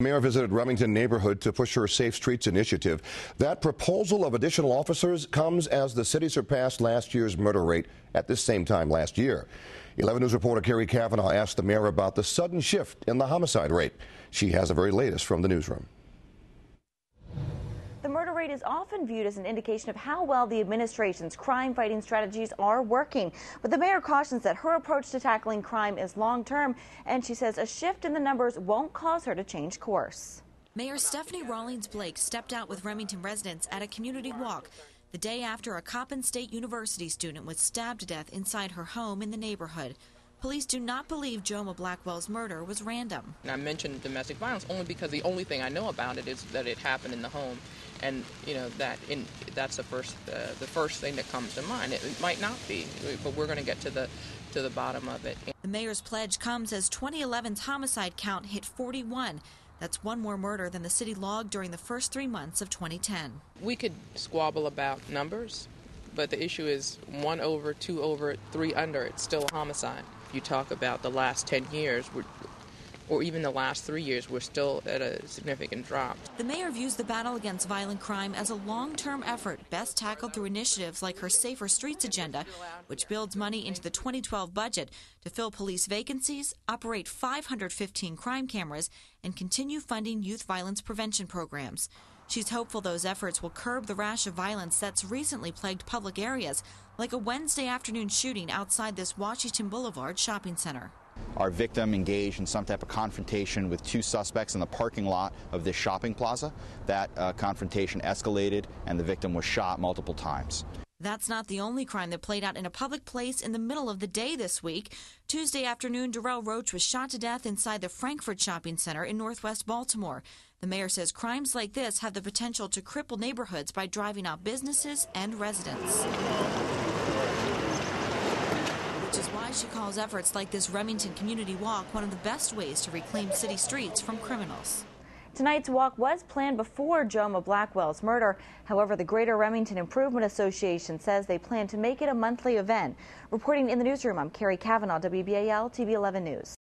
Mayor visited Remington neighborhood to push her Safe Streets initiative. That proposal of additional officers comes as the city surpassed last year's murder rate at this same time last year. 11 News reporter Kerry Cavanaugh asked the mayor about the sudden shift in the homicide rate. She has the very latest from the newsroom. The murder rate is often viewed as an indication of how well the administration's crime fighting strategies are working. But the mayor cautions that her approach to tackling crime is long term, and she says a shift in the numbers won't cause her to change course. Mayor Stephanie Rawlings Blake stepped out with Remington residents at a community walk the day after a Coppin State University student was stabbed to death inside her home in the neighborhood. Police do not believe Joma Blackwell's murder was random. I mentioned domestic violence only because the only thing I know about it is that it happened in the home, and you know that in, that's the first uh, the first thing that comes to mind. It, it might not be, but we're going to get to the to the bottom of it. The mayor's pledge comes as 2011's homicide count hit 41. That's one more murder than the city logged during the first three months of 2010. We could squabble about numbers, but the issue is one over, two over, three under. It's still a homicide you talk about the last 10 years, or even the last three years, we're still at a significant drop. The mayor views the battle against violent crime as a long term effort, best tackled through initiatives like her Safer Streets agenda, which builds money into the 2012 budget to fill police vacancies, operate 515 crime cameras, and continue funding youth violence prevention programs. She's hopeful those efforts will curb the rash of violence that's recently plagued public areas, like a Wednesday afternoon shooting outside this Washington Boulevard shopping center. Our victim engaged in some type of confrontation with two suspects in the parking lot of this shopping plaza. That uh, confrontation escalated, and the victim was shot multiple times. That's not the only crime that played out in a public place in the middle of the day this week. Tuesday afternoon, Darrell Roach was shot to death inside the Frankford Shopping Center in northwest Baltimore. The mayor says crimes like this have the potential to cripple neighborhoods by driving out businesses and residents. Why she calls efforts like this Remington Community Walk one of the best ways to reclaim city streets from criminals. Tonight's walk was planned before Joma Blackwell's murder. However, the Greater Remington Improvement Association says they plan to make it a monthly event. Reporting in the newsroom, I'm Kerry Cavanaugh, WBAL TV 11 News.